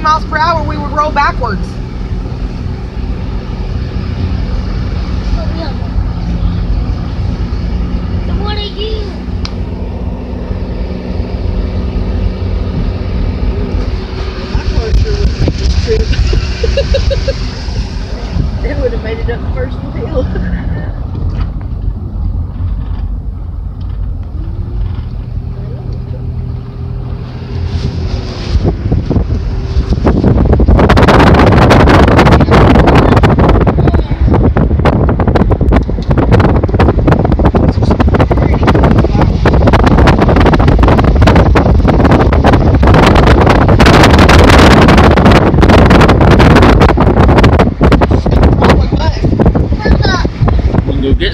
miles per hour, we would roll backwards. It would have made it up the first hill. Biết!